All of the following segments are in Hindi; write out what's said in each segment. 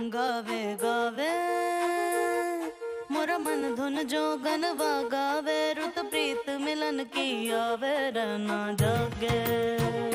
गावे गावे। मोरा मन धुन जो गनवा गावे, रुत प्रीत मिलन की आवे, रहना जागे।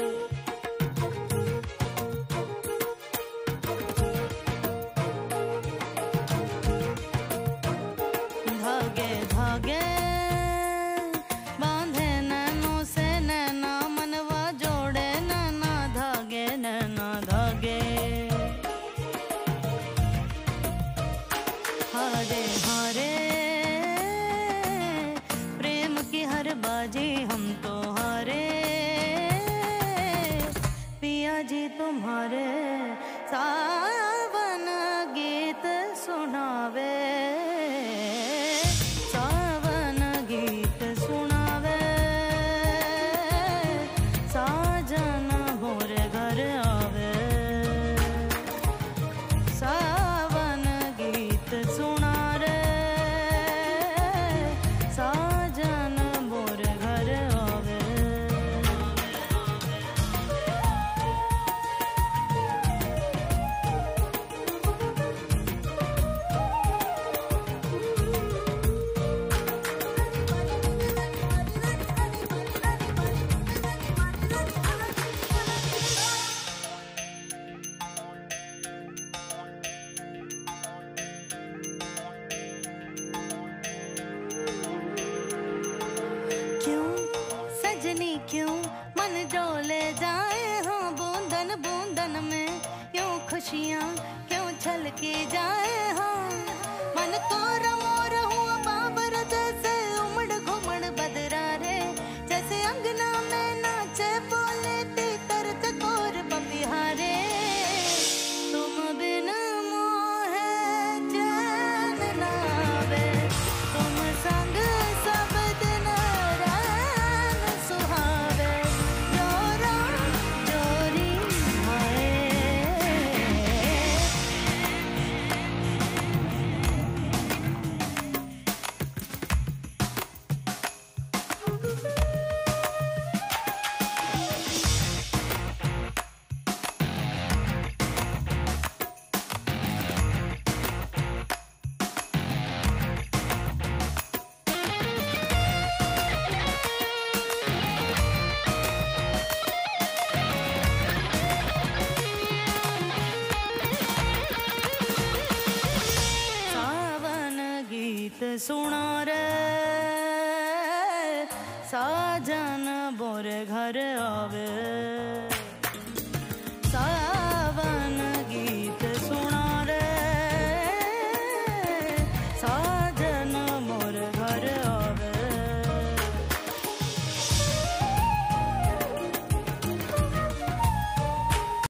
बाजी हम तो हारे पिया जी तुम्हारे सावन गीत सुनावे। छलके जाए हाँ। गीत सुना रे। साजन बोरे घर आवे।